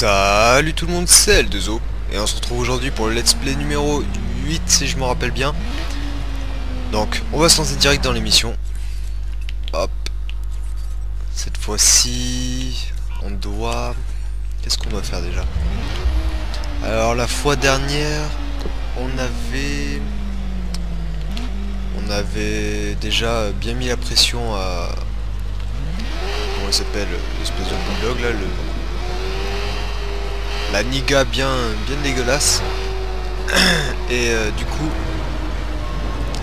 Salut tout le monde, c'est L2O et on se retrouve aujourd'hui pour le let's play numéro 8 si je me rappelle bien. Donc on va se lancer direct dans l'émission. Hop. Cette fois-ci, on doit... Qu'est-ce qu'on doit faire déjà? Alors la fois dernière, on avait... On avait déjà bien mis la pression à... Comment il s'appelle? L'espèce de bulldog là, le la niga bien, bien dégueulasse. Et euh, du coup,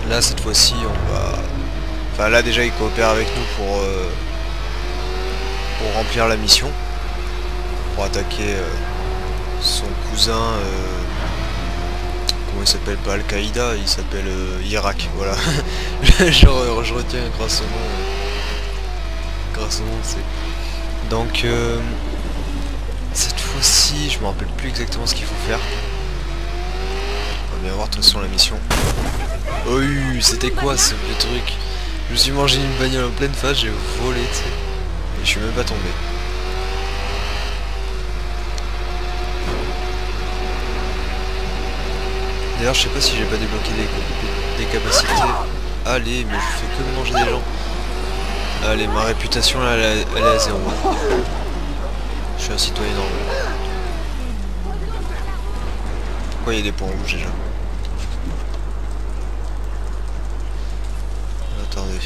là cette fois-ci on va... Enfin là déjà il coopère avec nous pour, euh, remplir la mission. Pour attaquer euh, son cousin... comment il s'appelle? Pas Al-Qaïda, il s'appelle Irak, voilà. je, je, retiens grâce au nom. grâce au nom, c'est... Donc cette fois-ci, je me rappelle plus exactement ce qu'il faut faire. On va bien voir de toute la mission. Oh c'était quoi ce truc? Je me suis mangé une bagnole en pleine face, j'ai volé, tu sais. Et je suis même pas tombé. D'ailleurs, je sais pas si j'ai pas débloqué des, capacités. Allez, mais je fais que manger des gens. Allez, ma réputation, elle est à zéro. Je suis un citoyen normal. Pourquoi il y a des points rouges déjà Attendez.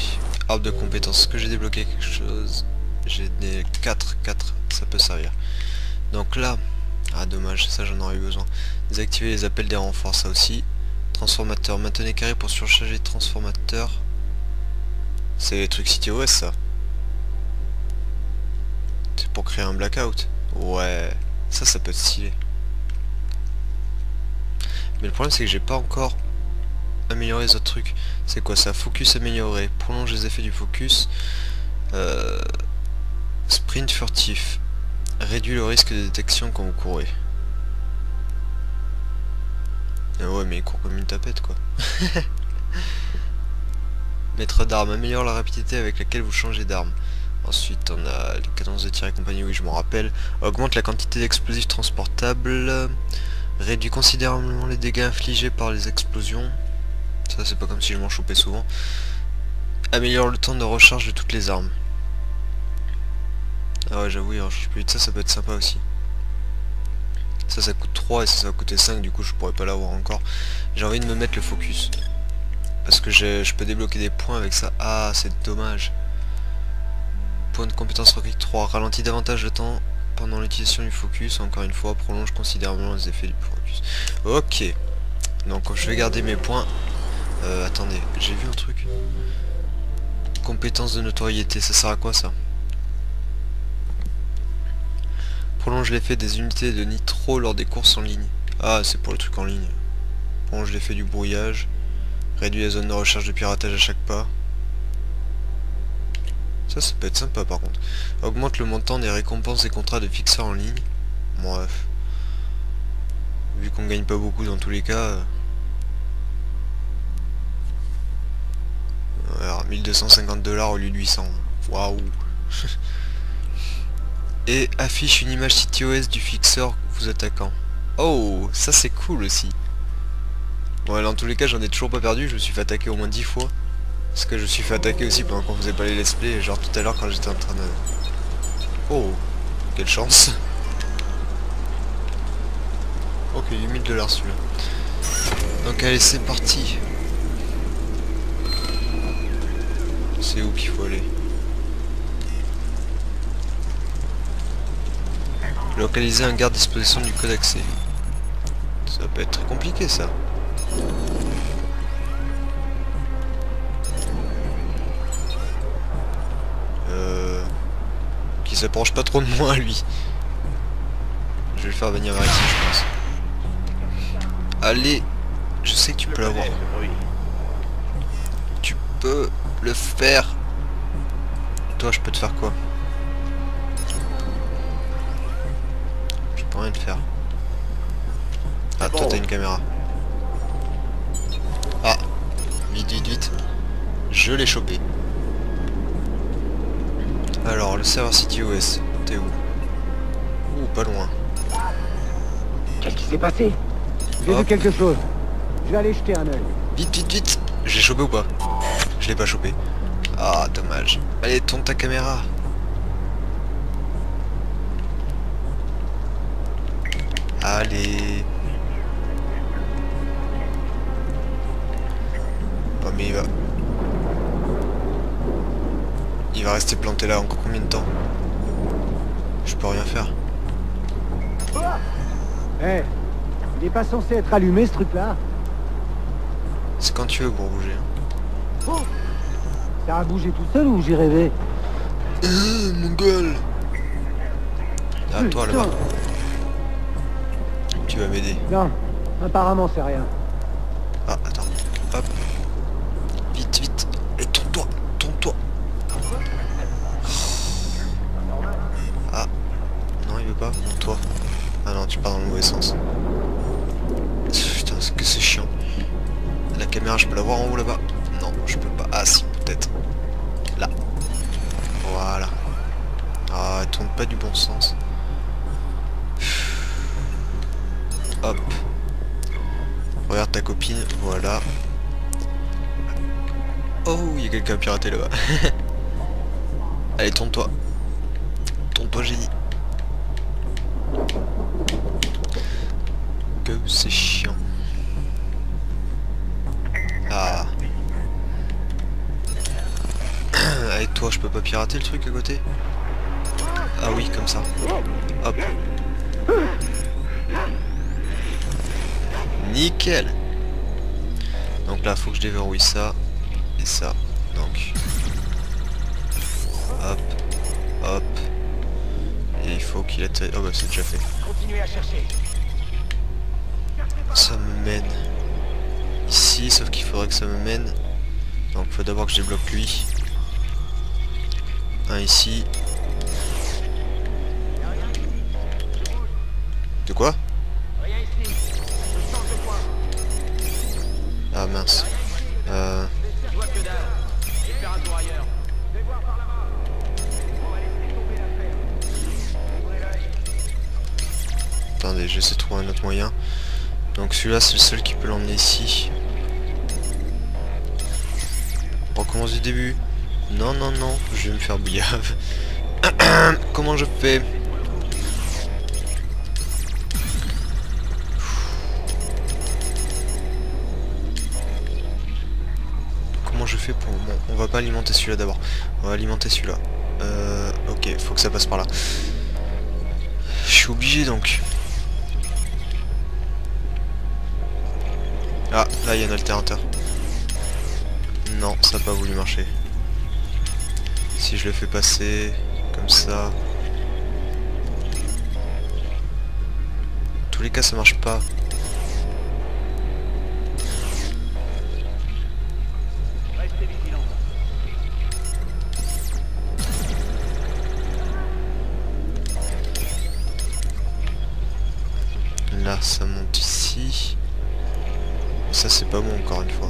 Arbre de compétences. Est-ce que j'ai débloqué quelque chose J'ai des 4, 4, ça peut servir. Donc là, ah dommage, ça j'en aurais eu besoin. Désactiver les appels des renforts, ça aussi. Transformateur, maintenez carré pour surcharger transformateur. C'est les trucs CityOS ça pour créer un blackout. Ouais, ça, ça peut être stylé. Mais le problème, c'est que j'ai pas encore amélioré les autres trucs. C'est quoi ça? Focus amélioré. Prolonge les effets du focus. Euh, sprint furtif. Réduit le risque de détection quand vous courez. Ah ouais, mais il court comme une tapette, quoi. Maître d'armes. Améliore la rapidité avec laquelle vous changez d'arme. Ensuite, on a les cadences de tir et compagnie, oui, je m'en rappelle. Augmente la quantité d'explosifs transportables. Réduit considérablement les dégâts infligés par les explosions. Ça, c'est pas comme si je m'en chopais souvent. Améliore le temps de recharge de toutes les armes. Ah ouais, j'avoue, il recharge plus vite. Ça, ça peut être sympa aussi. Ça, ça coûte 3 et ça, ça va coûter 5, du coup, je pourrais pas l'avoir encore. J'ai envie de me mettre le focus. Parce que je peux débloquer des points avec ça. Ah, c'est dommage. Point de compétence requis 3. Ralentit davantage le temps pendant l'utilisation du focus. Encore une fois, prolonge considérablement les effets du focus. Ok. Donc je vais garder mes points. Euh, attendez, j'ai vu un truc. Compétence de notoriété, ça sert à quoi ça? Prolonge l'effet des unités de nitro lors des courses en ligne. Ah, c'est pour le truc en ligne. Prolonge l'effet du brouillage. Réduit la zone de recherche de piratage à chaque pas. Ça, ça peut être sympa par contre. Augmente le montant des récompenses et contrats de fixeurs en ligne. Bref. Vu qu'on gagne pas beaucoup dans tous les cas. Euh. Alors, 1250 dollars au lieu de 800. Waouh Et affiche une image CityOS du fixeur vous attaquant. Oh, ça c'est cool aussi. Bon, dans tous les cas, j'en ai toujours pas perdu. Je me suis fait attaquer au moins 10 fois. Parce que je me suis fait attaquer aussi pendant qu'on faisait pas les let's play, genre tout à l'heure quand j'étais en train de... Oh, quelle chance Ok, 8000 dollars celui-là. Donc allez, c'est parti. C'est où qu'il faut aller? Localiser un garde disposition du code accès. Ça peut être très compliqué ça. S'approche pas trop de moi lui. Je vais le faire venir vers ici je pense. Allez, je sais que tu peux l'avoir. Tu peux le faire. Toi je peux te faire quoi? Je peux rien te faire. Ah toi t'as une caméra. Ah Vite vite vite. Je l'ai chopé. Alors, le serveur CityOS, t'es où? Ouh, pas loin. Qu'est-ce qui s'est passé? J'ai vu quelque chose. Je vais aller jeter un œil. Vite, vite, vite J'ai chopé ou pas? Je l'ai pas chopé. Ah, dommage. Allez, tourne ta caméra. Allez. Oh mais il va... Il va rester planté là encore combien de temps Je peux rien faire. Eh, il est pas censé être allumé ce truc-là. C'est quand tu veux pour bouger. Oh Ça a bougé tout seul ou j'ai rêvé Euh, mon gueule Ah, toi là-bas. Tu vas m'aider. Non, apparemment c'est rien. D'abord que je débloque lui. Un ici. De quoi? Ah mince. Euh... Attendez, j'essaie de trouver un autre moyen. Donc celui-là c'est le seul recommence du début. Non, non, non, je vais me faire bouillave. Comment je fais? Comment je fais pour... Bon, on va pas alimenter celui-là d'abord. On va alimenter celui-là. Euh, ok, faut que ça passe par là. Je suis obligé donc. Ah, là il y a un alternateur. Non, ça n'a pas voulu marcher. Si je le fais passer comme ça. En tous les cas ça marche pas. Là ça monte ici. Ça c'est pas bon encore une fois.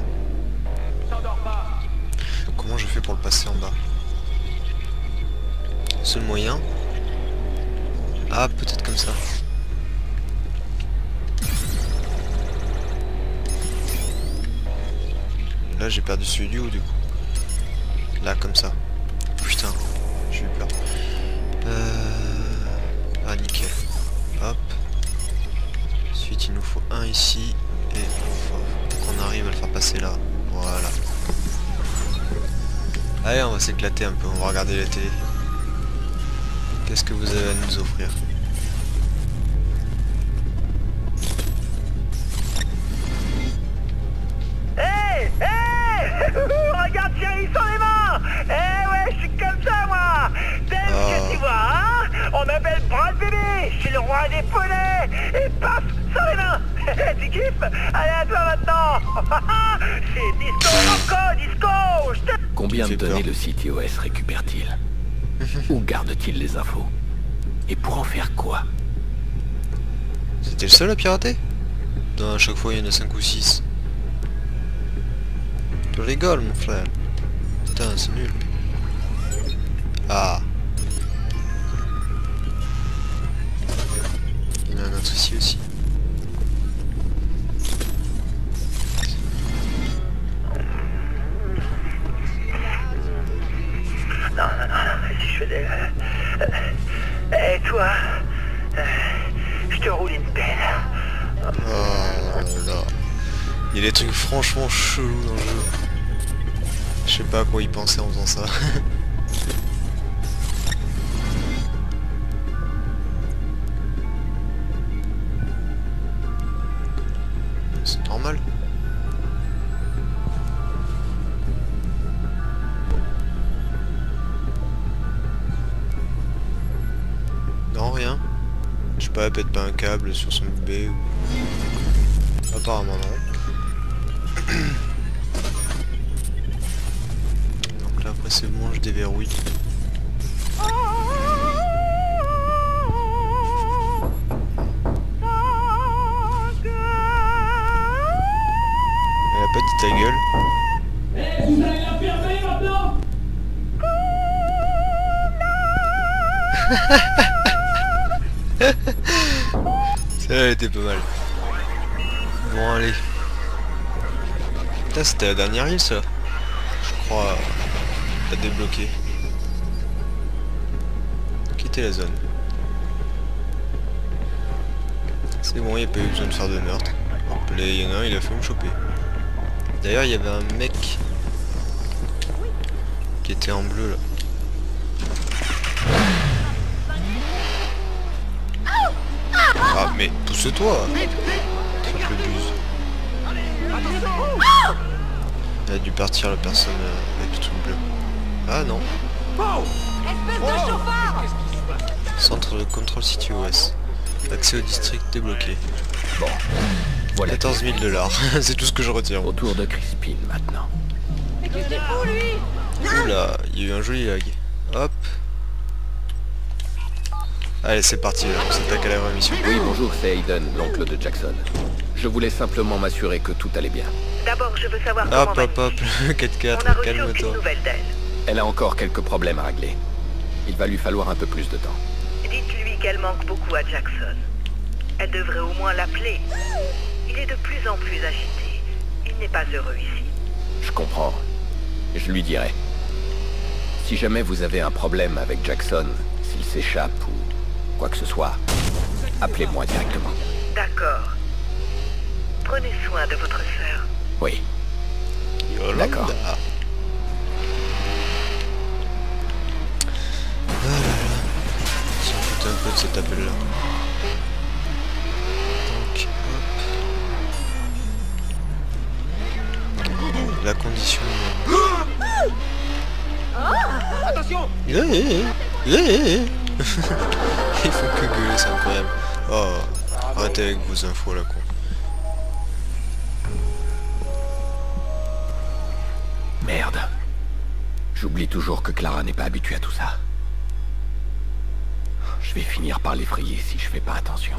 Seul moyen Ah peut-être comme ça. Là j'ai perdu celui du haut du coup. Là comme ça. Putain, j'ai eu peur. Euh... Ah nickel. Hop. Ensuite il nous faut un ici. Et faut qu'on arrive à le faire passer là. Voilà. Allez on va s'éclater un peu, on va regarder la télé. Qu'est-ce que vous avez à nous offrir Hé Hé Regarde chérie, sans les mains. Eh ouais, je suis comme ça moi. T'aimes Ah. que tu vois, hein? On m'appelle Brad Bébé, je suis le roi des poneys. Et paf Sans les mains. Tu kiffes? Allez à toi maintenant. C'est disco disco te- Combien de données le site iOS récupère-t-il? Où garde-t-il les infos Et pour en faire quoi C'était le seul à pirater Non, à chaque fois il y en a 5 ou 6. Tu rigoles mon frère. Putain, c'est nul. Ah. Il y en a un autre ici aussi. Y a des trucs franchement chelous dans le jeu. Je sais pas à quoi ils pensaient en faisant ça. C'est normal. Non, rien. Je sais pas, pète pas un câble sur son bébé ou... Apparemment non. Déverrouille. Elle a pas dit ta gueule. Celle-là elle était pas mal. Bon allez. Putain c'était la dernière île ça. Débloquer. Quitter la zone. C'est bon, il n'y a pas eu besoin de faire de meurtre. Hop là, il y en a un, il a fait me choper. D'ailleurs, il y avait un mec qui était en bleu là. Ah mais pousse-toi le buse. Il a dû partir la personne avec le truc bleu. Ah non. Centre de contrôle situé OS. Accès au district débloqué. Bon, voilà. 14 000 dollars. C'est tout ce que je retiens. Autour de Crispin maintenant. Oula, il y a eu un joli lag. Hop. Allez, c'est parti, là. on s'attaque à la vraie mission. Oui, bonjour, c'est Aiden, l'oncle de Jackson. Je voulais simplement m'assurer que tout allait bien. D'abord, je veux savoir comment Hop, va hop, hop, Nikki. 4-4, On n'a reçu calme-toi. Elle a encore quelques problèmes à régler. Il va lui falloir un peu plus de temps. Dites-lui qu'elle manque beaucoup à Jackson. Elle devrait au moins l'appeler. Il est de plus en plus agité. Il n'est pas heureux ici. Je comprends. Je lui dirai. Si jamais vous avez un problème avec Jackson, s'il s'échappe ou quoi que ce soit, appelez-moi directement. D'accord. Prenez soin de votre sœur. Oui. D'accord. Peu de cet appel là. Donc, hop. La condition. Attention Eh, eh, eh, eh, eh. Il faut que gueuler, c'est incroyable. Oh, arrêtez avec vos infos là con. merde. J'oublie toujours que Clara n'est pas habituée à tout ça. Je vais finir par l'effrayer si je fais pas attention.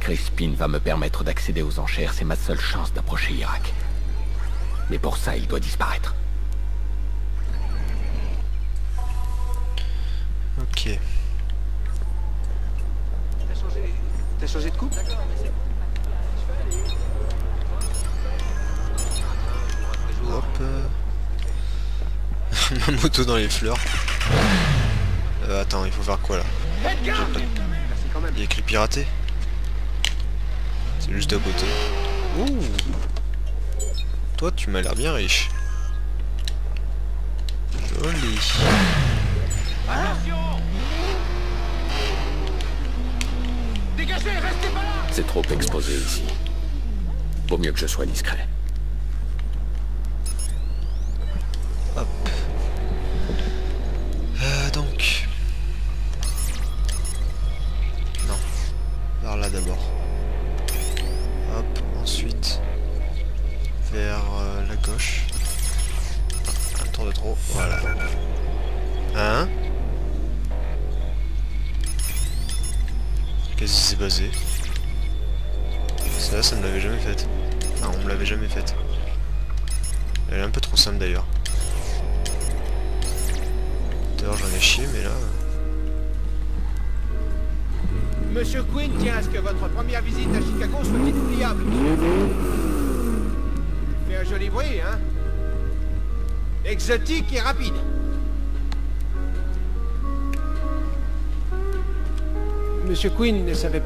Crispin va me permettre d'accéder aux enchères, c'est ma seule chance d'approcher l'Irak. Mais pour ça, il doit disparaître. Ok. T'as changé... T'as changé de coupe Hop. Ma moto dans les fleurs. Euh, attends, il faut faire quoi là. Il écrit pirater C'est juste à côté. Ouh Toi, tu m'as l'air bien riche. Joli. C'est trop exposé ici. Vaut mieux que je sois discret.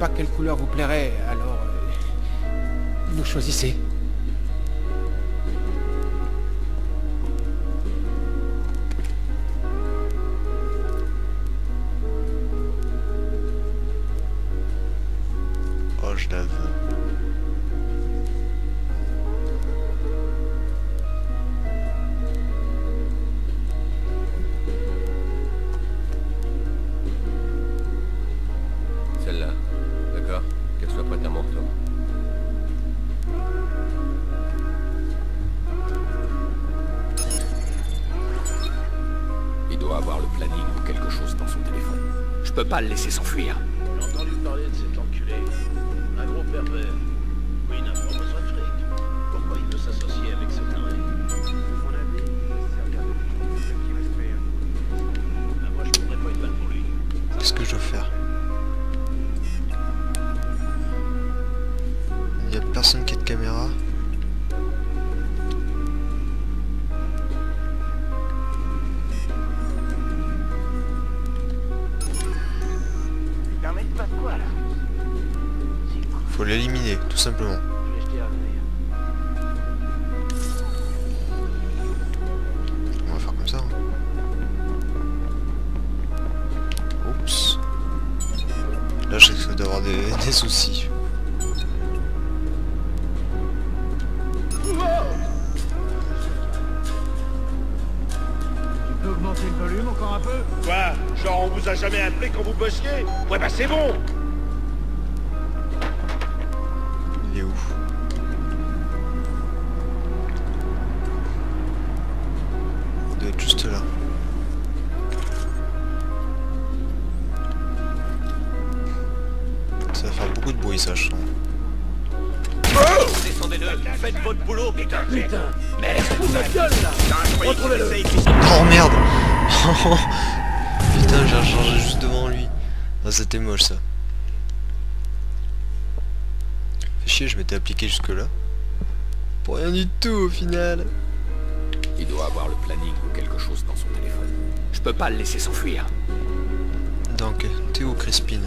Pas quelle couleur vous plairait, alors... euh, Vous choisissez. Oh. Pas le laisser s'enfuir. Oh merde Putain j'ai rechargé juste devant lui. Ah c'était moche ça. Fait chier je m'étais appliqué jusque là. Pour rien du tout au final. Il doit avoir le planning ou quelque chose dans son téléphone. Je peux pas le laisser s'enfuir. Donc Théo Crispin.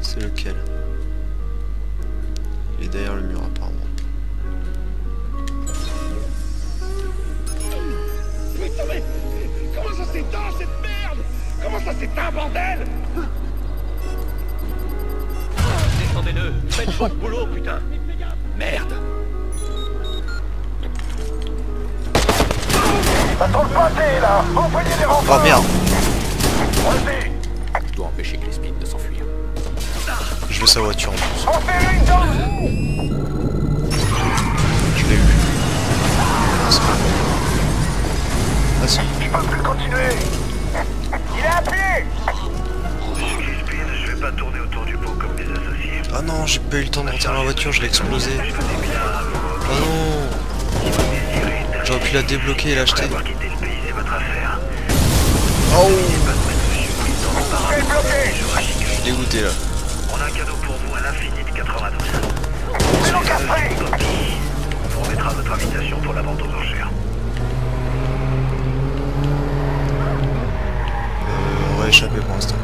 C'est lequel? Il est derrière le mur apparemment. Putain mais Comment ça s'éteint cette merde? Comment ça s'éteint bordel? Descendez-le, faites votre boulot, putain. Merde. Oh merde Je dois empêcher Crispin de s'enfuir. Je veux sa voiture en plus. Je l'ai eu. Ah, c'est pas bon. Ah si. Je vais pas tourner autour du pot comme mes associés. Ah non, j'ai pas eu le temps de retirer la voiture, je l'ai explosé. Ah non J'aurais pu la débloquer et l'acheter. Oh dans. Je suis dégoûté là. On a un cadeau pour vous à l'infini de 92. C'est copie. On vous remettra votre invitation pour la vente aux enchères. On va échapper pour l'instant.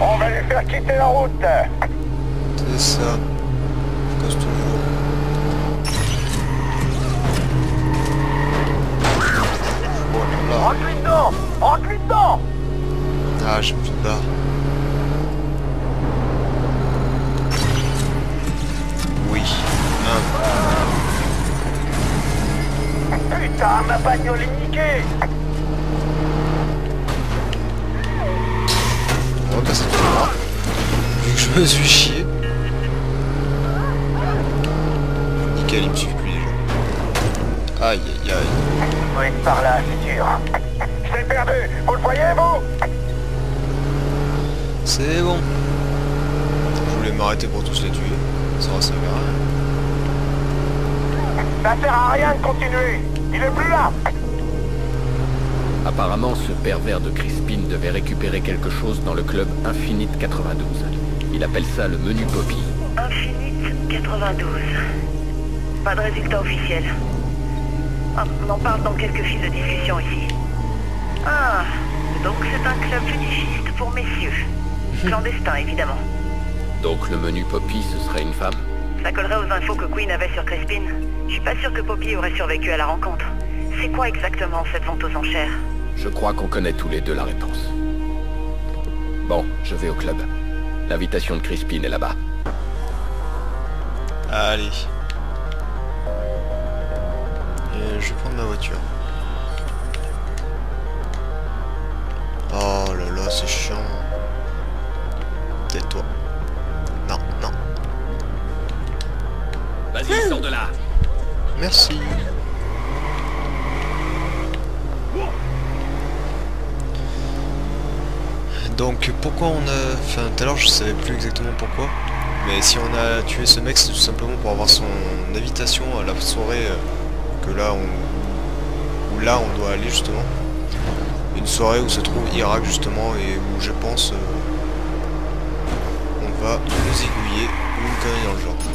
On va lui faire quitter la route. C'est ça. Cause toujours. Dedans Rentre-lui dedans Ah, j'ai plus de barre. Oui. Un. Putain, ma bagnole est niquée On va passer tout là. Vu que je me suis chié. Nickel, il me suit plus déjà. Aïe aïe aïe. Oui, par là, c'est sûr. Perdu Vous le voyez, vous C'est bon. Je voulais m'arrêter pour tous les tuer. Ça va servir à rien. Ça sert à rien de continuer Il est plus là Apparemment, ce pervers de Crispin devait récupérer quelque chose dans le club Infinite 92. Il appelle ça le menu Poppy. Infinite 92. Pas de résultat officiel. Ah, on en parle dans quelques fils de discussion ici. Ah, donc c'est un club fétichiste pour messieurs. Clandestin, évidemment. Donc le menu Poppy, ce serait une femme Ça collerait aux infos que Queen avait sur Crespin. Je suis pas sûr que Poppy aurait survécu à la rencontre. C'est quoi exactement cette vente aux enchères? Je crois qu'on connaît tous les deux la réponse. Bon, je vais au club. L'invitation de Crispin est là-bas. Allez. Et je vais prendre ma voiture. Pourquoi on a... Enfin tout à l'heure je savais plus exactement pourquoi. Mais si on a tué ce mec c'est tout simplement pour avoir son invitation à la soirée euh, que là. Où là on doit aller justement. Une soirée où se trouve Irak justement et où je pense euh, on va nous aiguiller ou une connerie dans le genre.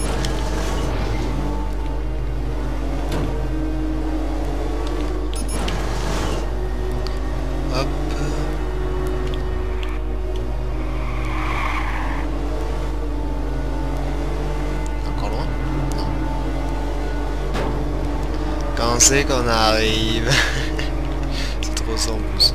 C'est qu'on arrive C'est trop ça en plus.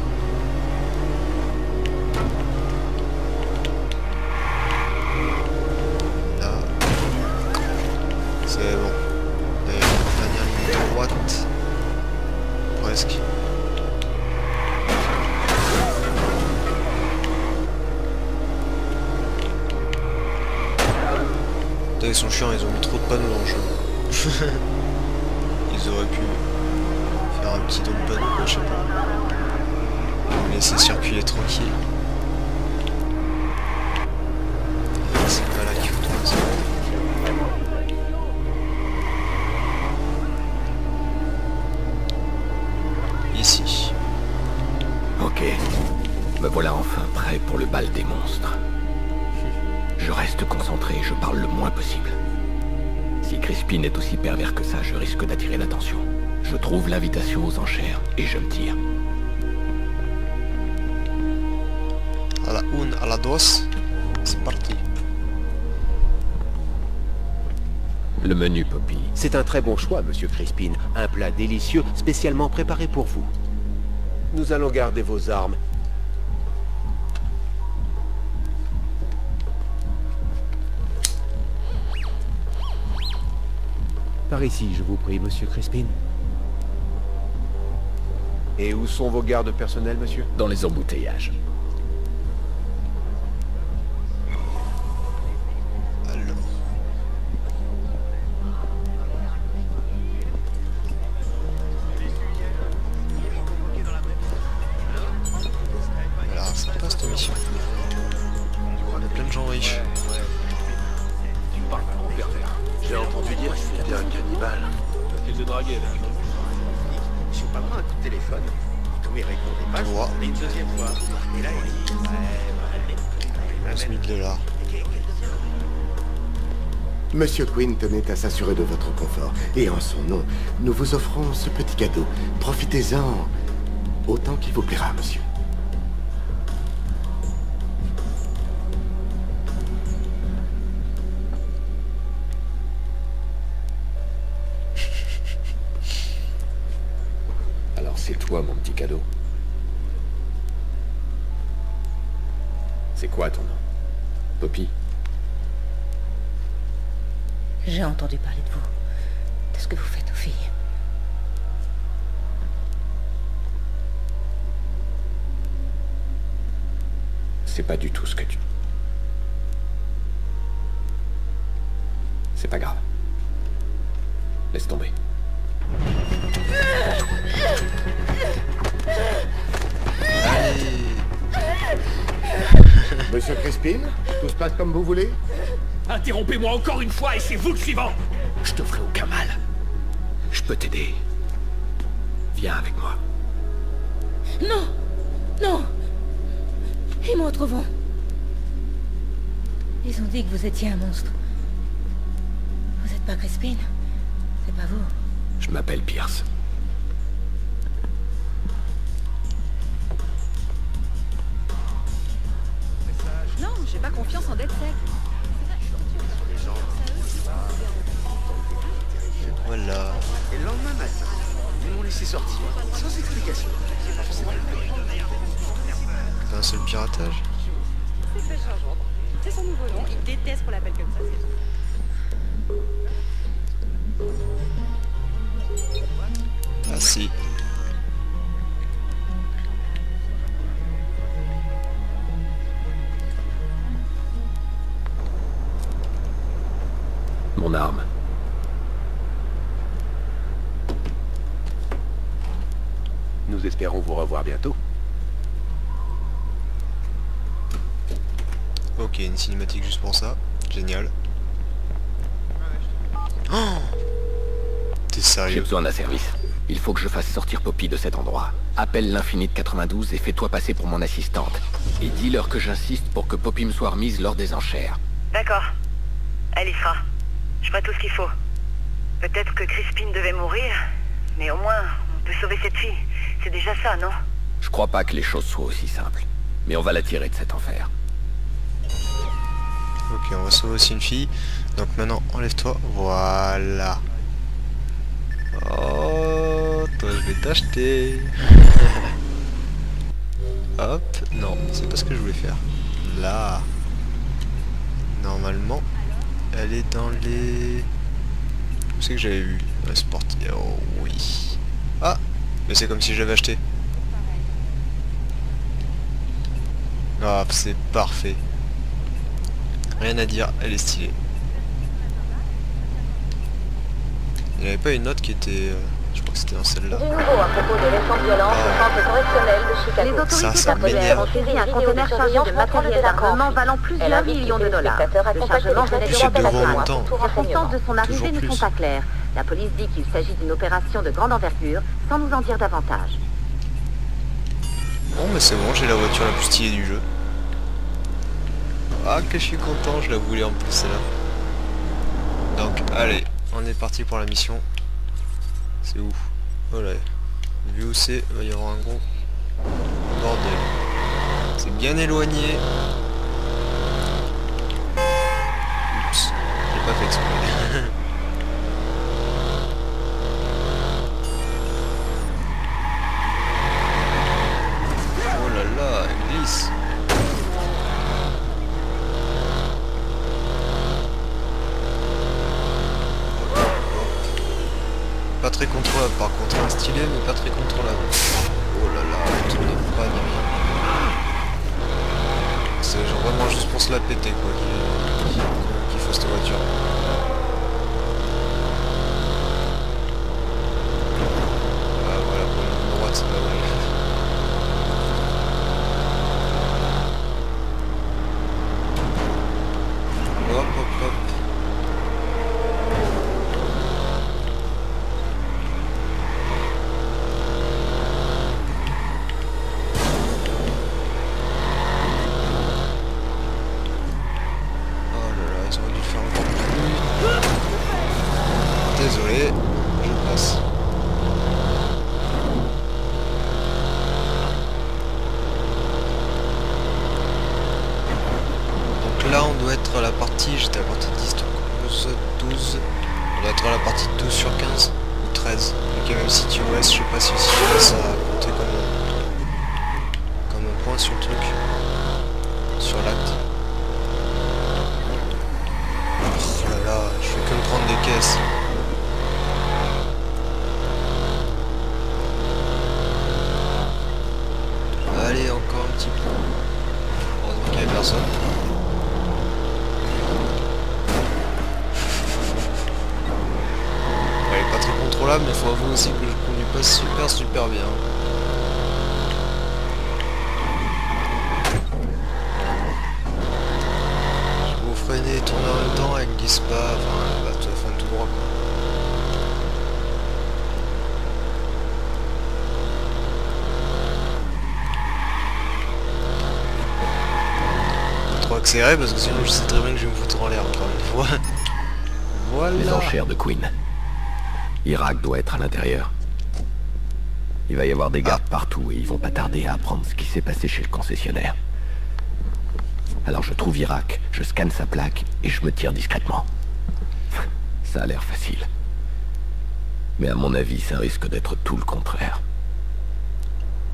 Très bon choix, monsieur Crispin. Un plat délicieux, spécialement préparé pour vous. Nous allons garder vos armes. Par ici, je vous prie, monsieur Crispin. Et où sont vos gardes personnels, monsieur? Dans les embouteillages. S'assurer de votre confort. Et en son nom, nous vous offrons ce petit cadeau. Profitez-en autant qu'il vous plaira, monsieur. Entendu parler de vous, de ce que vous faites aux filles. C'est pas du tout ce que Interrompez-moi encore une fois et c'est vous le suivant Je te ferai aucun mal. Je peux t'aider. Viens avec moi. Non Non Ils me retrouveront. Ils ont dit que vous étiez un monstre. pas Crispin. C'est pas vous. Je m'appelle Pierce. Non, j'ai pas confiance en DedSec. Voilà. Et le lendemain matin, ils m'ont laissé sortir, sans explication. C'est un seul piratage C'est fait gingembre. C'est son nouveau nom, il déteste qu'on l'appelle comme ça. Ah si. Mon arme. Nous espérons vous revoir bientôt. Ok, une cinématique juste pour ça. Génial. Oh T'es J'ai sérieux besoin d'un service. Il faut que je fasse sortir Poppy de cet endroit. Appelle l'infini de 92 et fais-toi passer pour mon assistante. Et dis-leur que j'insiste pour que Poppy me soit remise lors des enchères. D'accord. Elle y sera. Je ferai tout ce qu'il faut. Peut-être que Crispin devait mourir, mais au moins, on peut sauver cette fille. C'est déjà ça, non? Je crois pas que les choses soient aussi simples. Mais on va la tirer de cet enfer. Ok, on va sauver aussi une fille. Donc maintenant, enlève-toi. Voilà. Oh, toi je vais t'acheter. Hop, non, c'est pas ce que je voulais faire. Là. Normalement, elle est dans les... Où c'est que j'avais vu La sportive. Oh oui. Ah Mais c'est comme si j'avais acheté. Ah, c'est parfait. Rien à dire, elle est stylée. Il n'y avait pas une autre qui était... euh, je crois que c'était dans celle-là. Du nouveau à propos de l'essence violence au centre correctionnel de Chicago. Les autorités japonaises ont saisi un conteneur chargé de matériel d'armement valant plusieurs millions de dollars. Le chargement venait Puis de c'est deux Guatemala. en même temps. Les circonstances de son arrivée ne sont pas claires. La police dit qu'il s'agit d'une opération de grande envergure, sans nous en dire davantage. Bon mais c'est bon, j'ai la voiture la plus stylée du jeu. Ah que je suis content, je la voulais en plus celle-là. Donc allez, on est parti pour la mission. C'est où Voilà. Vu où c'est, il va y avoir un gros bordel. C'est bien éloigné. Oups, j'ai pas fait exprès. oh là là, elle glisse. Pas très contrôlable par contre, hein, stylé mais pas très contrôlable. Oh là là, elle tourne pas ni rien. C'est genre vraiment juste pour se la péter quoi qu'il qu'il- qu'il faut cette voiture. Ah voilà, pour la ligne droite c'est pas mal. Hop hop hop. Oh là là, ils auraient dû le faire encore plus. Désolé, je passe. Donc là, on doit être à la partie, j'étais à la partie 10, donc 11, 12. On doit être à la partie 12 sur 15 ou 13. Ok, même si tu OS, je sais pas si, ça a compté comme, un- comme un point sur le truc. Sur l'acte. Oh là là, je fais que me prendre des caisses. Allez, encore un petit peu. Heureusement qu'il n'y avait personne. Elle est pas très contrôlable, mais faut avouer aussi que je conduis pas super super bien. Vous freinez et tournez en même temps, elle glisse pas, enfin, elle va tout, enfin, tout droit quoi. Parce que sinon je sais très bien que je vais me foutre en l'air encore une fois. Voilà. Les enchères de Queen. Irak doit être à l'intérieur. Il va y avoir des gardes partout et ils vont pas tarder à apprendre ce qui s'est passé chez le concessionnaire. Alors je trouve Irak, je scanne sa plaque et je me tire discrètement. Ça a l'air facile. Mais à mon avis, ça risque d'être tout le contraire.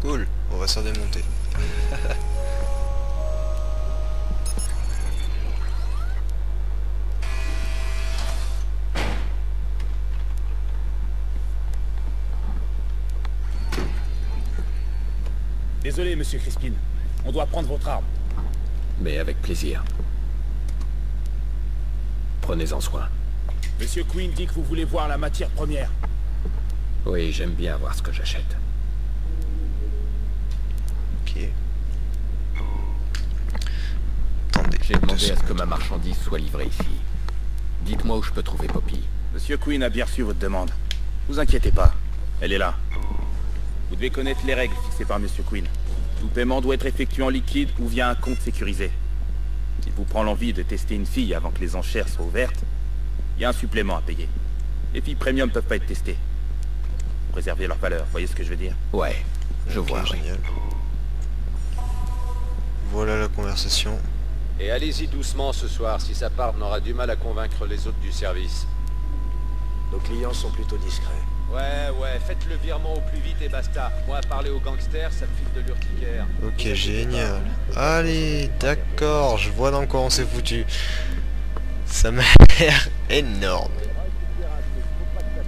Cool, on va s'en démonter. Désolé, monsieur Crispin. On doit prendre votre arme. Mais avec plaisir. Prenez-en soin. Monsieur Queen dit que vous voulez voir la matière première. Oui, j'aime bien voir ce que j'achète. Ok. Attendez. J'ai demandé à ce que ma marchandise soit livrée ici. Dites-moi où je peux trouver Poppy. Monsieur Queen a bien reçu votre demande. Vous inquiétez pas. Elle est là. Vous devez connaître les règles fixées par Monsieur Queen. Tout paiement doit être effectué en liquide ou via un compte sécurisé. S'il vous prend l'envie de tester une fille avant que les enchères soient ouvertes, il y a un supplément à payer. Les filles premium peuvent pas être testées. Préserver leur valeur, voyez ce que je veux dire? Ouais, je vois. oui. génial. Voilà la conversation. Et allez-y doucement ce soir, si ça part, on aura du mal à convaincre les autres du service. Nos clients sont plutôt discrets. Ouais, ouais, faites le virement au plus vite et basta. Moi, parler aux gangsters, ça me file de l'urticaire. Ok, génial. Allez, d'accord, je vois dans quoi on s'est foutu. Ça m'a l'air énorme.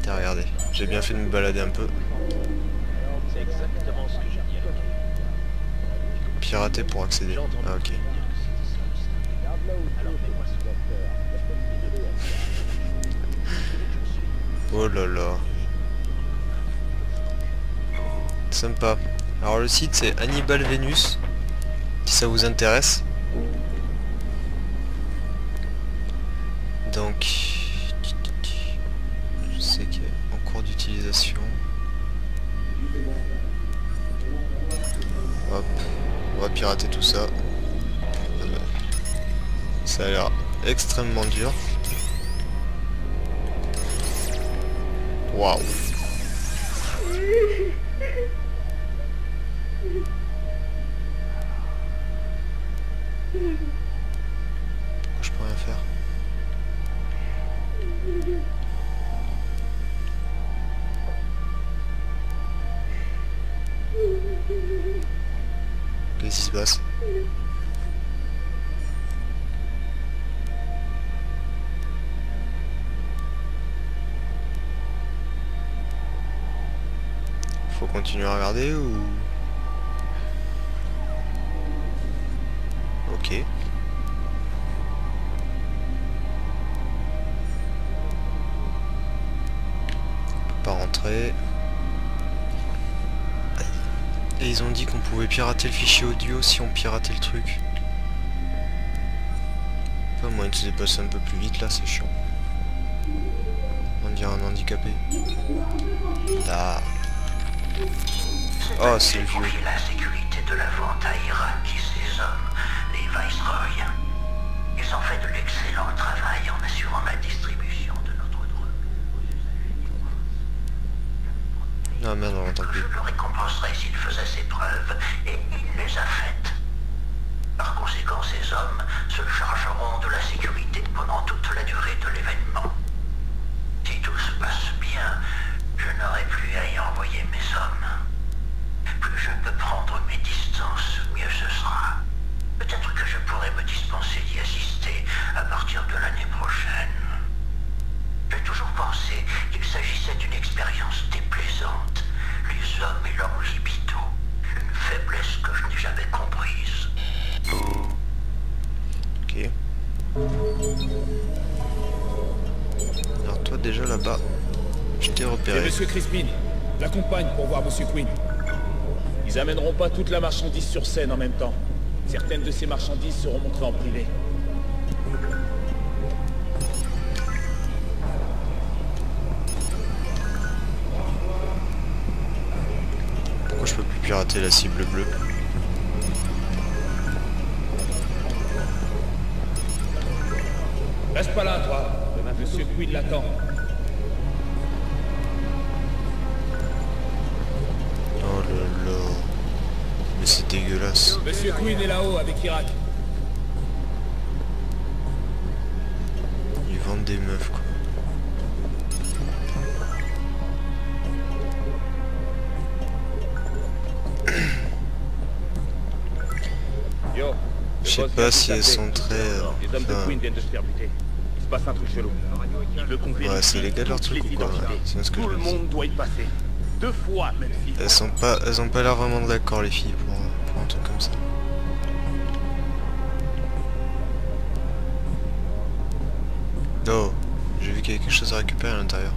Tiens, regardez, j'ai bien fait de me balader un peu. Pirater pour accéder. Ah ok. Oh là là. Sympa. Alors le site c'est Hannibal Venus. Si ça vous intéresse. Donc... Je sais qu'il est en cours d'utilisation. Hop. On va pirater tout ça. Ça a l'air extrêmement dur. Waouh. Qui se passe Faut continuer à regarder ou... Ok. On peut pas rentrer. Et ils ont dit pouvait pirater le fichier audio si on piratait le truc. Pas moyen de se dépasser un peu plus vite là, c'est chiant. On dirait un handicapé. Là. Oh, c'est vieux. la sécurité de la vente à Irak et ses hommes, les Viceroy. Ils ont fait de l'excellent travail en assurant la distribution de notre drogue. Ah. Je le récompenserai s'il faisait ses preuves, et il les a faites. Par conséquent, ces hommes se chargeront de la sécurité pendant toute la durée de l'événement. Si tout se passe bien, je n'aurai plus à y envoyer mes hommes. Plus je peux prendre mes distances, mieux ce sera. Peut-être que je pourrai me dispenser d'y assister à partir de l'année prochaine. J'ai toujours pensé qu'il s'agissait d'une expérience déplaisante. Hommes et leur libido. Une faiblesse que je n'ai jamais comprise. Ok. Alors toi déjà là-bas, je t'ai repéré. Monsieur Crispin. L'accompagne pour voir Monsieur Queen. Ils amèneront pas toute la marchandise sur scène en même temps. Certaines de ces marchandises seront montrées en privé. Plus pirater la cible bleue Reste pas là, toi. Monsieur Quinn l'attend. Oh là là. Mais c'est dégueulasse. Monsieur Quinn est là-haut avec Irak. Sais pas si elles sont très... euh, Les hommes de viennent de se faire buter. Il se passe un truc chelou. Il veut qu'on Ouais, c'est légal leur truc ou quoi ouais. C'est ce que Tout je le monde doit y passer. Deux fois, même si. Elles sont pas, elles ont pas l'air vraiment d'accord les filles pour, pour un truc comme ça. Oh, j'ai vu qu'il y avait quelque chose à récupérer à l'intérieur.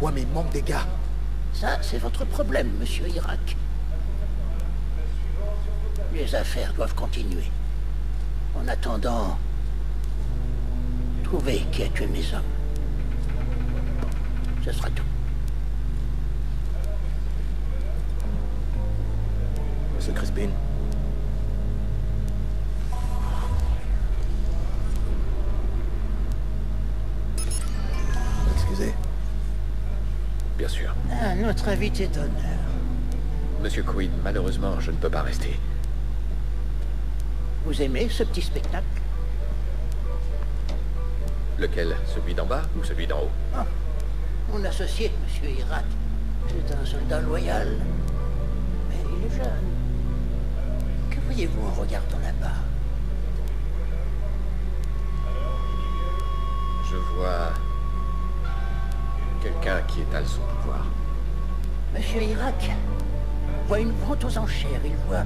Ouais, mais il manque des gars. Ça, c'est votre problème, monsieur Irak. Les affaires doivent continuer. En attendant, trouvez qui a tué mes hommes. Ce sera tout. Monsieur Crispin. Bien sûr. Ah, notre invité d'honneur. Monsieur Quinn, malheureusement, je ne peux pas rester. Vous aimez ce petit spectacle? Lequel? Celui d'en bas ou celui d'en haut? Ah, Mon associé, monsieur Irak, c'est un soldat loyal. Mais il est jeune. Que voyez-vous en regardant là-bas? Je vois... quelqu'un qui étale son pouvoir. Monsieur Irak voit une vente aux enchères, il voit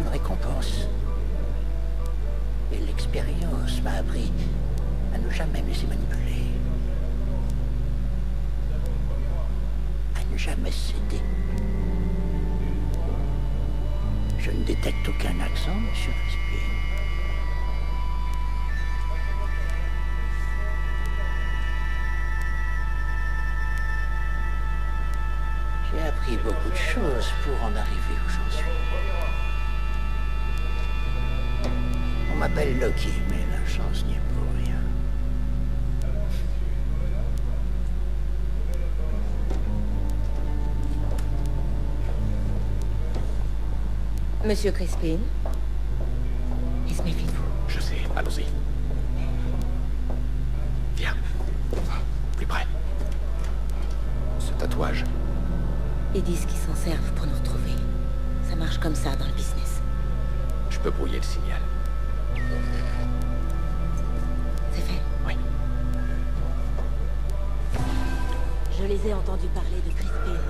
une récompense. Et l'expérience m'a appris à ne jamais me laisser manipuler. À ne jamais céder. Je ne détecte aucun accent, monsieur Crispin. Pour en arriver suis. On m'appelle Loki, mais la chance n'y est pour rien. Monsieur Crispin Ils disent qu'ils s'en servent pour nous retrouver. Ça marche comme ça dans le business. je peux brouiller le signal. C'est fait Oui. Je les ai entendus parler de Crispin.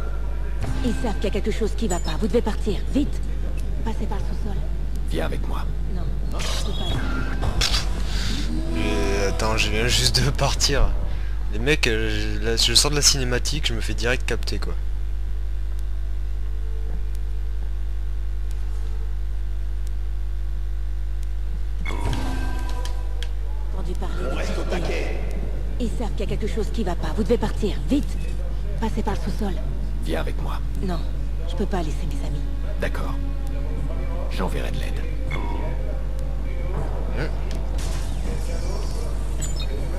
Ils savent qu'il y a quelque chose qui va pas. Vous devez partir, vite Passez par le sous-sol. Viens avec moi. Non, je peux pas. Et attends, je viens juste de partir. Les mecs, euh, je, là, je sors de la cinématique, je me fais direct capter quoi. Savent qu'il y a quelque chose qui va pas. Vous devez partir, vite Passez par le sous-sol. Viens avec moi. Non, je peux pas laisser mes amis. D'accord. J'enverrai de l'aide.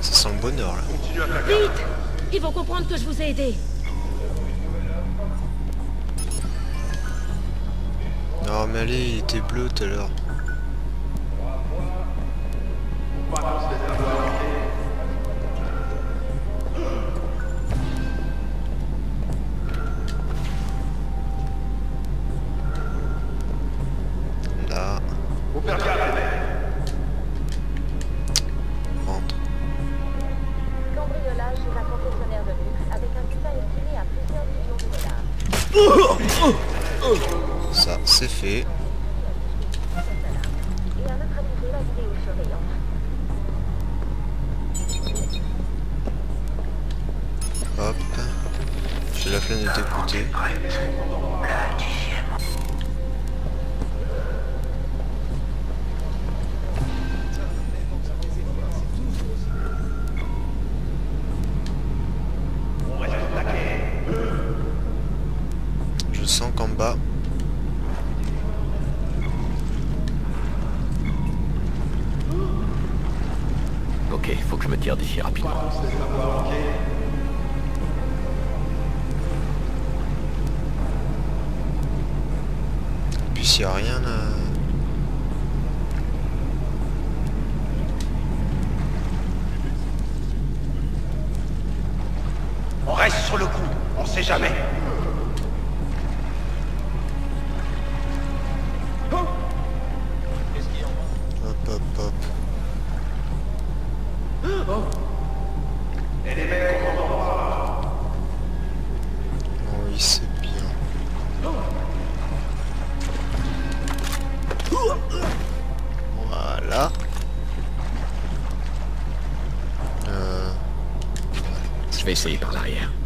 Ça sent le bonheur là. Vite Ils vont comprendre que je vous ai aidé. Non mais allez, il était bleu tout à l'heure. rapidement. Puis s'il n'y a rien à... fait essayer par l'arrière.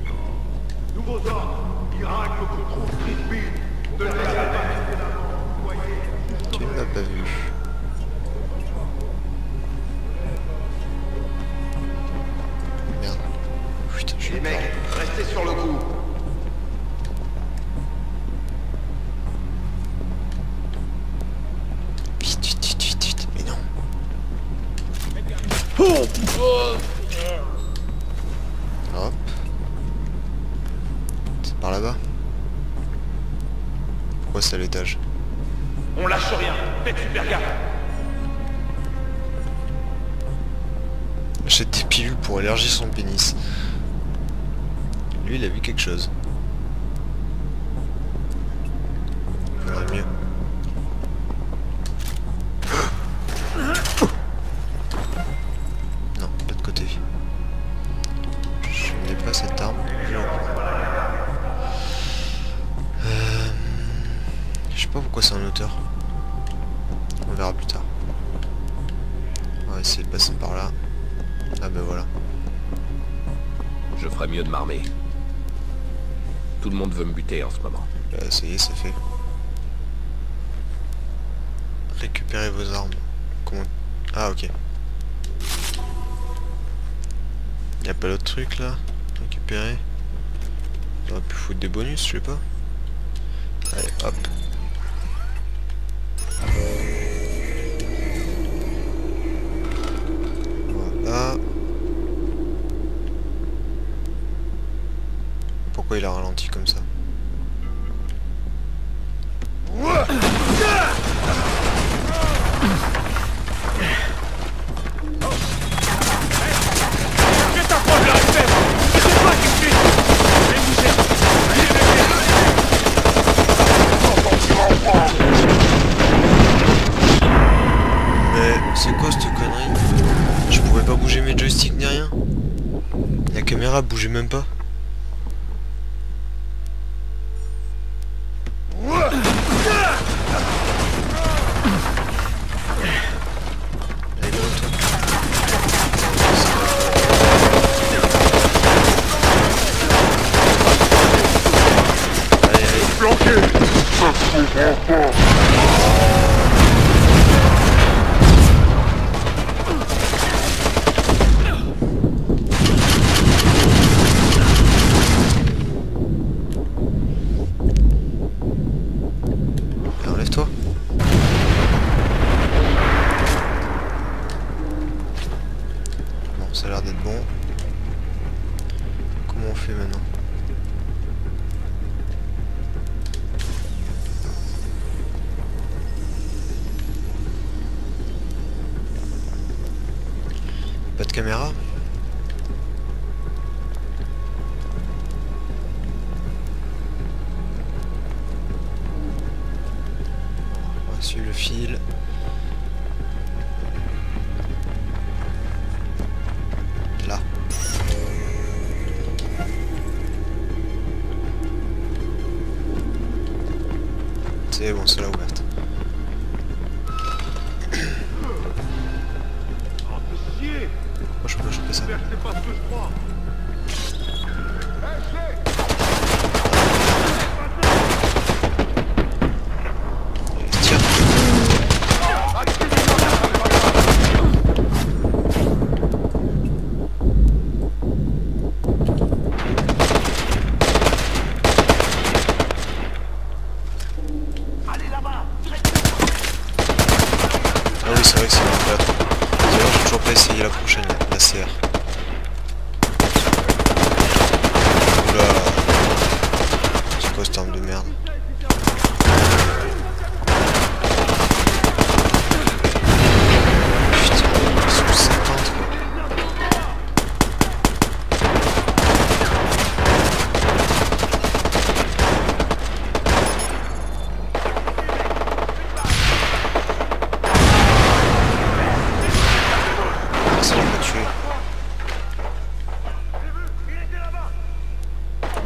Ah, ok. Y'a pas l'autre truc là Récupérer? J'aurais pu foutre des bonus, je sais pas.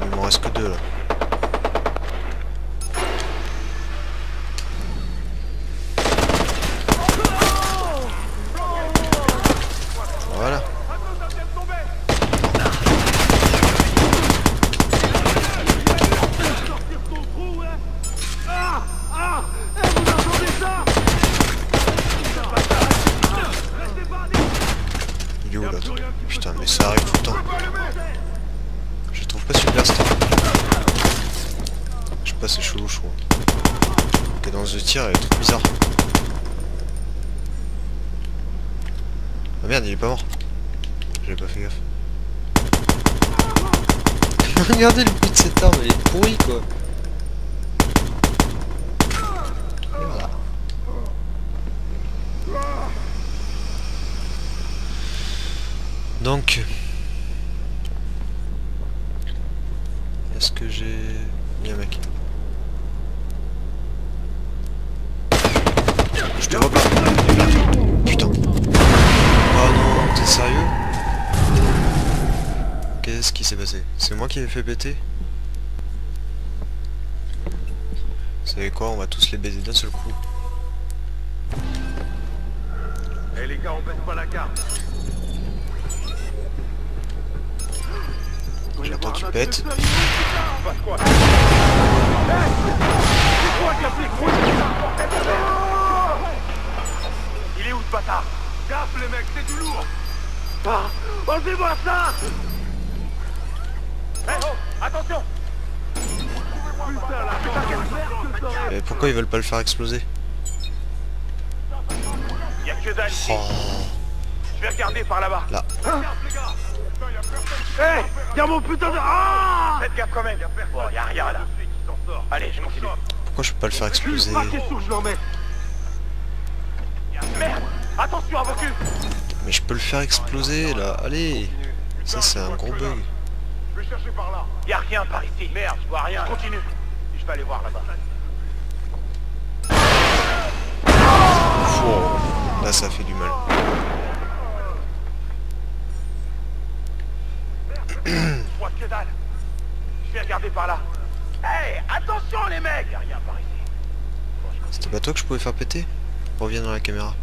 Il m'en reste que deux là. Voilà. Il est où l'autre Putain mais ça arrive tout le temps. Je le trouve pas super cette arme. Je sais pas c'est chelou je trouve. La cadence de tir elle est trop bizarre. Ah merde il est pas mort. J'avais pas fait gaffe. Regardez le but de cette arme, elle est pourrie quoi. Et voilà. Donc, est-ce que j'ai mis un mec Je te vois pas. Putain. Oh non, t'es sérieux Qu'est-ce qui s'est passé C'est moi qui l'ai fait péter Vous savez quoi On va tous les baiser d'un seul coup. Eh les gars, on baisse pas la carte. J'attends tu pètes. Passe quoi C'est toi qui as fait gros Il est où ce bâtard? Gaffe les mecs, c'est du lourd. Ah Enlevez-moi ça pourquoi ils veulent pas le faire exploser Y'a que dalle Oh, Je vais regarder par là-bas. Là. Hein Eh Y'a mon putain de... Ah Faites gaffe quand même. Bon, y'a rien là. Allez, je continue. Pourquoi je peux pas le faire exploser Merde. Attention à vos culs Mais je peux le faire exploser là, allez. Ça c'est un gros bug. Je vais chercher par là. Y'a rien par ici. Merde, je vois rien. Je continue. Je vais aller voir là-bas Là ça fait du mal. Que dalle Je vais regarder par là Hey Attention les mecs Y'a rien par ici C'était pas toi que je pouvais faire péter Reviens dans la caméra.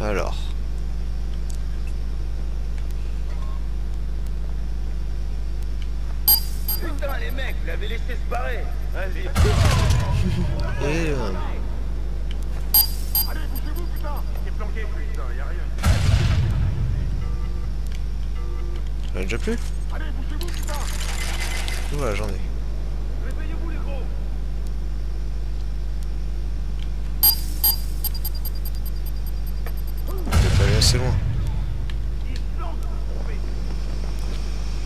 Alors. Putain les mecs, vous l'avez laissé se barrer. Vas-y. Et euh, Allez, bougez-vous putain. C'est planqué putain, y'a rien. j'en ai déjà plus Allez, bougez-vous putain. Voilà j'en ai. Réveillez-vous les gros. J'ai pas aller assez loin.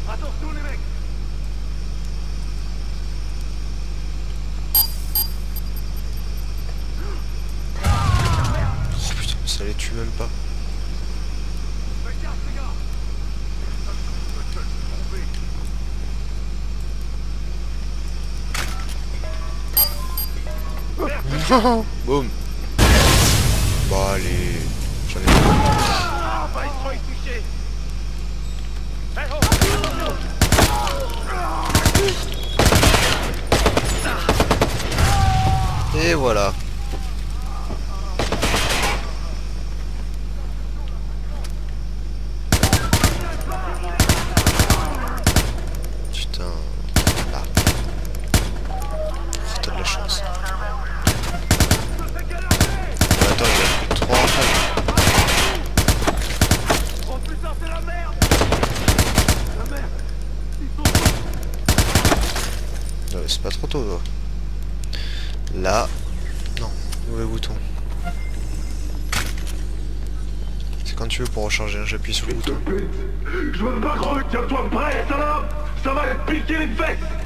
Attention les mecs Oh putain, ça les tue même pas. Faites gaffe les gars Boum Bon allez, j'en ai bah Et voilà. Putain. Là. Oh, T'as de la chance. Mais attends, il a plus de 3 en fait. Oh putain, c'est la merde La merde Ils sont Euh, c'est pas trop tôt, toi. Là. Non, mauvais bouton. C'est recharger, hein, j'appuie sur le bouton. Je veux pas prêt, Ça va piquer les fesses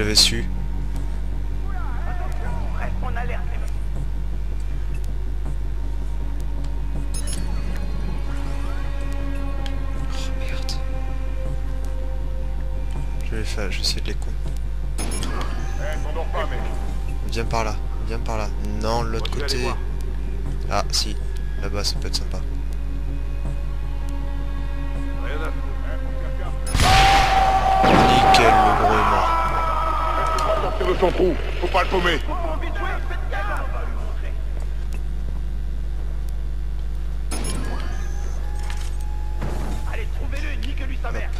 j'avais su. Je vais faire, je vais essayer de les mec Viens par là, viens par là. Non, l'autre côté. Ah, si. Là-bas, ça peut être sympa. Trou, faut pas le paumer. Allez, trouvez-le, nique-lui sa mère.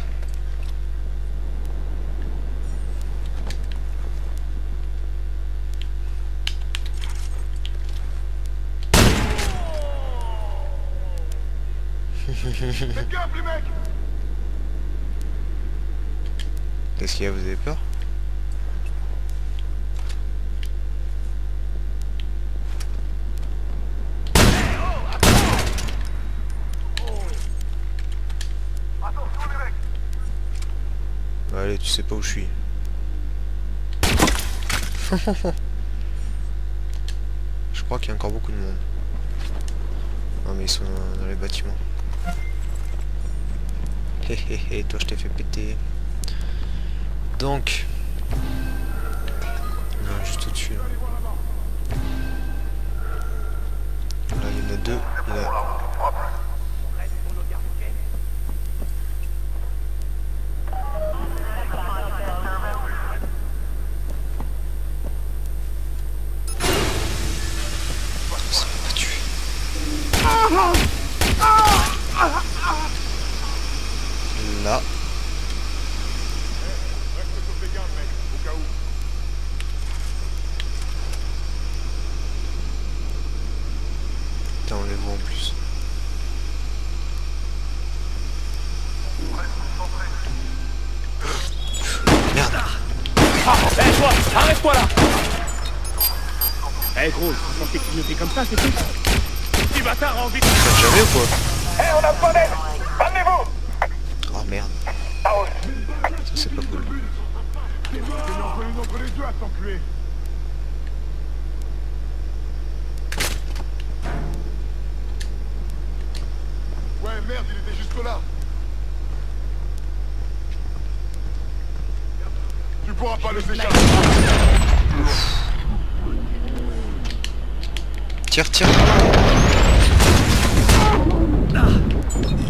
Faites gaffe, les mecs. Qu'est-ce qu'il y a, vous avez peur? Sais pas où je suis. je crois qu'il y a encore beaucoup de monde. Non mais ils sont dans, dans les bâtiments. Hé hé hé, toi je t'ai fait péter. Donc... Non, juste au-dessus. Là. Là, il y en a deux. Il y en a... Ça m'a pas tué. Là. Reste sur tes gardes, mec, au cas Putain, on en plus. Merde. Ah, toi, arrête-toi là. Eh gros, ils sont clignoter comme ça, c'est tout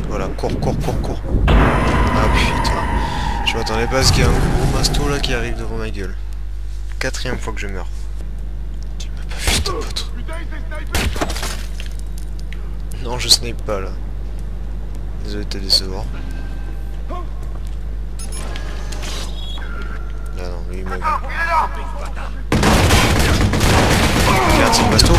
Voilà, cours, cours, cours, cours. Ah putain. Je m'attendais pas à ce qu'il y ait un gros masto là qui arrive devant ma gueule. Quatrième fois que je meurs. Tu m'as pas vu ta pote. Non, je snipe pas là. Désolé de te décevoir. Ah non, mais il m'a vu. Merde, c'est le masto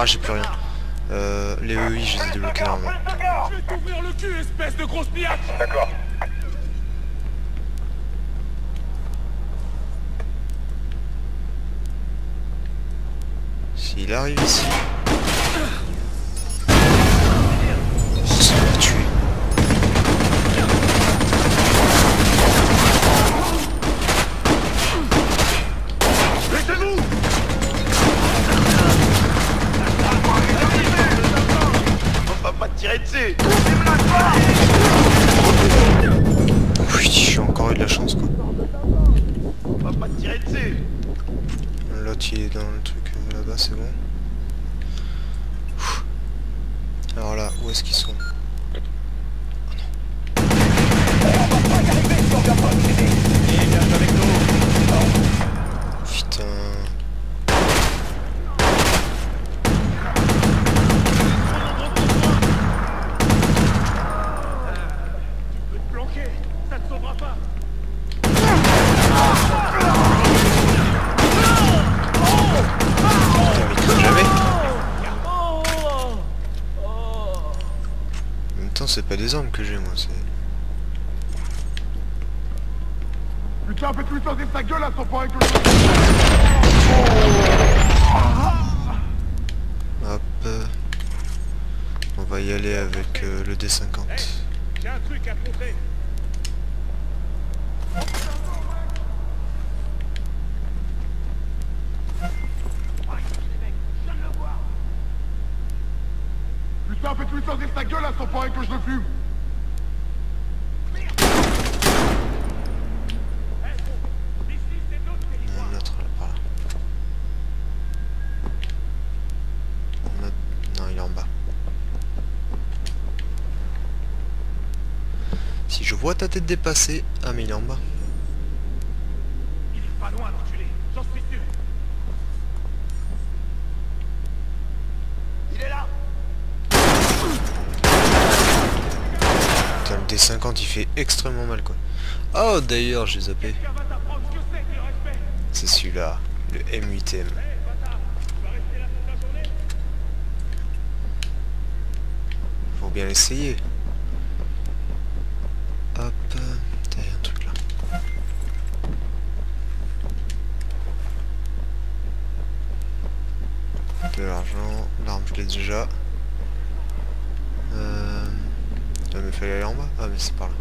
Ah, j'ai plus rien. Euh, les EI, je les ai débloqués normalement. Je vais t'ouvrir le cul, espèce de grosse piaque D'accord. S'il arrive ici... Oh, ça m'a tué. Laissez-vous On va pas te tirer dessus Oui, j'ai encore eu de la chance quoi. On va pas te tirer dessus L'autre il est dans le truc euh, là-bas, c'est bon. Ouh. Alors là, où est-ce qu'ils sont Putain. Tu peux te planquer, ça te sauvera pas Jamais. En même temps, c'est pas des armes que j'ai moi, c'est. Putain, faites-lui sauter sa gueule à son point que Hop. euh, On va y aller avec euh, le D50. J'ai un truc à te montrer Faites-lui sauter sa gueule à son point que je le fume il est en bas. Si je vois ta tête dépasser... Ah mais il est en bas. Il est pas loin, l'enculé, j'en suis sûr Il est là Putain, le D50 il fait extrêmement mal quoi. Oh d'ailleurs j'ai zappé. C'est celui-là, le M8M. Faut bien l'essayer. Hop, t'as un truc là. De l'argent, l'arme je l'ai déjà. Euh... Ah, mais fallait aller en bas? Ah mais c'est par là.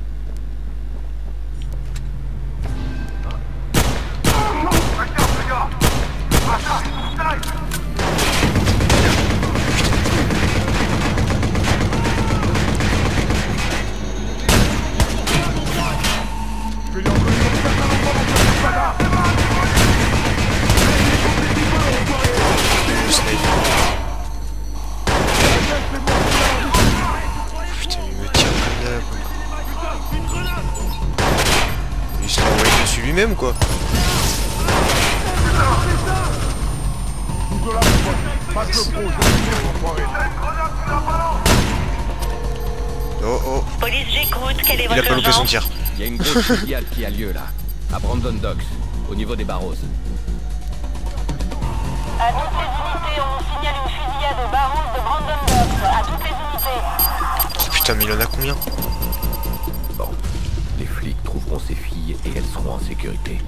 Fusillade qui a lieu là, à Brandon Docks, au niveau des Barrows. À toutes les unités, on signale une fusillade au barreau de Brandon Docks. À toutes les unités. Oh putain mais il en a combien Bon, les flics trouveront ces filles et elles seront en sécurité.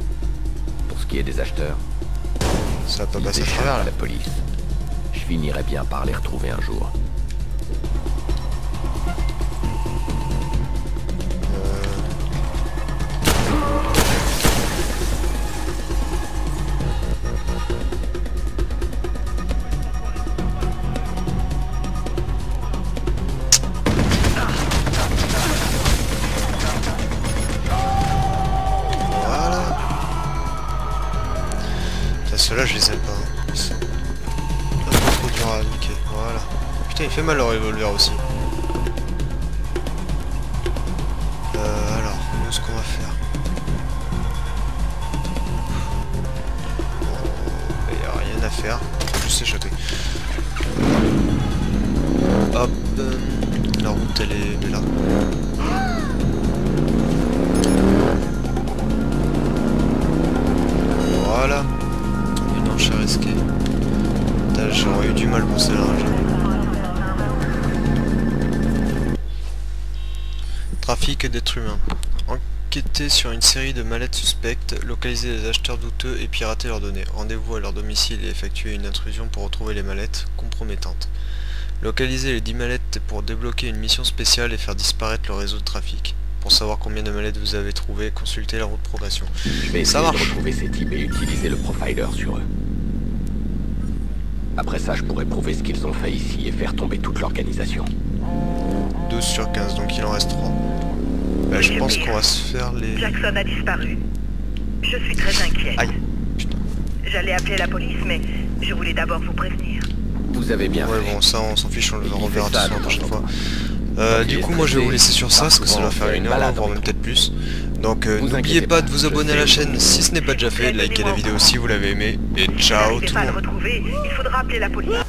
Pour ce qui est des acheteurs, ça va pas ils passer à travers là. la police. Je finirai bien par les retrouver un jour. Mal le revolver aussi. Sur une série de mallettes suspectes, localiser les acheteurs douteux et pirater leurs données. Rendez-vous à leur domicile et effectuer une intrusion pour retrouver les mallettes compromettantes. Localiser les 10 mallettes pour débloquer une mission spéciale et faire disparaître le réseau de trafic. Pour savoir combien de mallettes vous avez trouvé, consultez la route progression. Je vais Ça essayer de marche. retrouver ces types et utiliser le profiler sur eux. Après ça, je pourrais prouver ce qu'ils ont fait ici et faire tomber toute l'organisation. 12 sur 15, donc il en reste 3. Bah, je pense qu'on va se faire les... Jackson a disparu. Je suis très inquiète. Aïe. J'allais appeler la police, mais je voulais d'abord vous prévenir. Vous avez bien Ouais fait. bon ça on s'en fiche, on le reverra tout ça la prochaine fois. Euh, du coup moi je vais vous laisser sur ça parce que ça souvent faire une heure, voire même peut-être plus. Donc euh, n'oubliez pas pas, de vous abonner à la chaîne si ce n'est pas déjà fait, de liker la vidéo si vous l'avez aimé et ciao tout le monde.